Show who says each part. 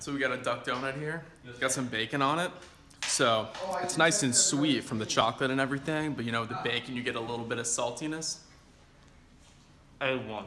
Speaker 1: So we got a duck donut here. Got some bacon on it. So it's nice and sweet from the chocolate and everything, but you know, the bacon, you get a little bit of saltiness.
Speaker 2: I won.